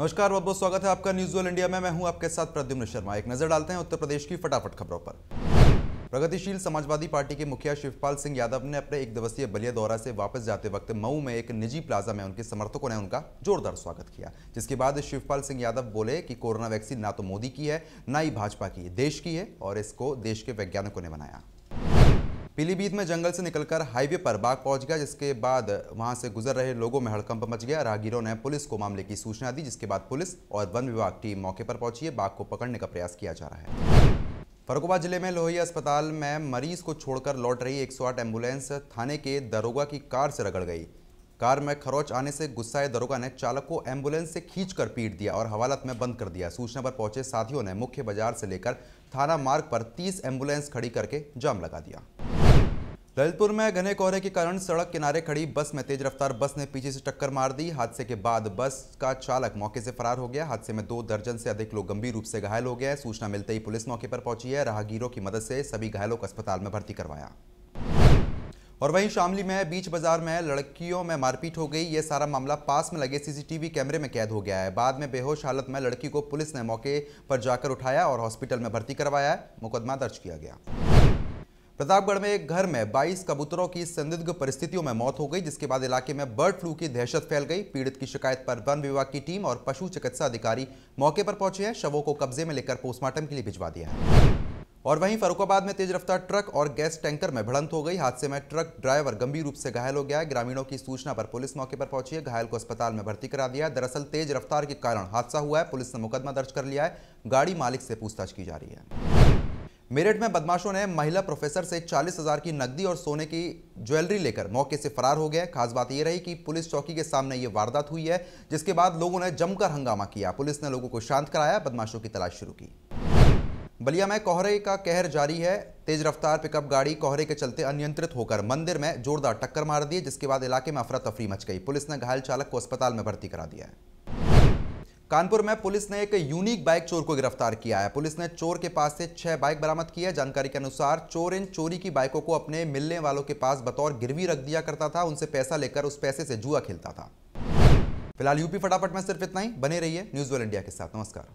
नमस्कार बहुत बहुत स्वागत है आपका न्यूज़ इंडिया में। मैं हूँ आपके साथ प्रद्युम्न शर्मा। एक नज़र डालते हैं उत्तर प्रदेश की फटाफट खबरों पर। प्रगतिशील समाजवादी पार्टी के मुखिया शिवपाल सिंह यादव ने अपने एक दिवसीय बलिया दौरा से वापस जाते वक्त मऊ में एक निजी प्लाजा में उनके समर्थकों ने उनका जोरदार स्वागत किया। जिसके बाद शिवपाल सिंह यादव बोले कि कोरोना वैक्सीन ना तो मोदी की है, ना ही भाजपा की, देश की है और इसको देश के वैज्ञानिकों ने बनाया। पीलीभीत में जंगल से निकलकर हाईवे पर बाघ पहुँच गया, जिसके बाद वहाँ से गुजर रहे लोगों में हड़कंप मच गया। राहगीरों ने पुलिस को मामले की सूचना दी, जिसके बाद पुलिस और वन विभाग टीम मौके पर पहुँची है। बाघ को पकड़ने का प्रयास किया जा रहा है। फरुखाबाद ज़िले में लोहिया अस्पताल में मरीज़ को छोड़कर लौट रही 108 एंबुलेंस थाने के दरोगा की कार से रगड़ गई। कार में खरोच आने से गुस्साए दरोगा ने चालक को एंबुलेंस से खींचकर पीट दिया और हवालत में बंद कर दिया। सूचना पर पहुँचे साथियों ने मुख्य बाज़ार से लेकर थाना मार्ग पर 30 एंबुलेंस खड़ी करके जाम लगा दिया। ललितपुर में घने कोहरे के कारण सड़क किनारे खड़ी बस में तेज रफ्तार, बस ने पीछे से टक्कर मार दी। हादसे के बाद बस का चालक मौके से फरार हो गया। हादसे में दो दर्जन से अधिक लोग गंभीर रूप से घायल हो गए। सूचना मिलते ही पुलिस मौके पर पहुँची है। राहगीरों की मदद से सभी घायलों को अस्पताल में भर्ती करवाया। और वहीं शामली में बीच बाज़ार में लड़कियों में मारपीट हो गई। ये सारा मामला पास में लगे सीसीटीवी कैमरे में कैद हो गया है। बाद में बेहोश हालत में लड़की को पुलिस ने मौके पर जाकर उठाया और हॉस्पिटल में भर्ती करवाया। मुकदमा दर्ज किया गया। प्रतापगढ़ में एक घर में 22 कबूतरों की संदिग्ध परिस्थितियों में मौत हो गई, जिसके बाद इलाके में बर्ड फ्लू की दहशत फैल गई। पीड़ित की शिकायत पर वन विभाग की टीम और पशु चिकित्सा अधिकारी मौके पर पहुँचे हैं। शवों को कब्जे में लेकर पोस्टमार्टम के लिए भिजवा दिया है। और वहीं फरुखाबाद में तेज रफ्तार ट्रक और गैस टैंकर में भिड़ंत हो गई। हादसे में ट्रक ड्राइवर गंभीर रूप से घायल हो गया ग्रामीणों की सूचना पर पुलिस मौके पर पहुँची है। घायल को अस्पताल में भर्ती करा दिया दरअसल तेज रफ्तार के कारण हादसा हुआ है। पुलिस ने मुकदमा दर्ज कर लिया है। गाड़ी मालिक से पूछताछ की जा रही है। मेरठ में बदमाशों ने महिला प्रोफेसर से चालीस हज़ार की नकदी और सोने की ज्वेलरी लेकर मौके से फरार हो गए। खास बात यह रही कि पुलिस चौकी के सामने यह वारदात हुई है, जिसके बाद लोगों ने जमकर हंगामा किया। पुलिस ने लोगों को शांत कराया, बदमाशों की तलाश शुरू की। बलिया में कोहरे का कहर जारी है। तेज रफ्तार पिकअप गाड़ी कोहरे के चलते अनियंत्रित होकर मंदिर में जोरदार टक्कर मार दी, जिसके बाद इलाके में अफरा तफरी मच गई। पुलिस ने घायल चालक को अस्पताल में भर्ती करा दिया है। कानपुर में पुलिस ने एक यूनिक बाइक चोर को गिरफ़्तार किया है। पुलिस ने चोर के पास से छह बाइक बरामद की है। जानकारी के अनुसार चोर इन चोरी की बाइकों को अपने मिलने वालों के पास बतौर गिरवी रख दिया करता था। उनसे पैसा लेकर उस पैसे से जुआ खेलता था। फ़िलहाल यूपी फटाफट में सिर्फ़ इतना ही। बने रहिए न्यूज़ वेल इंडिया के साथ। नमस्कार।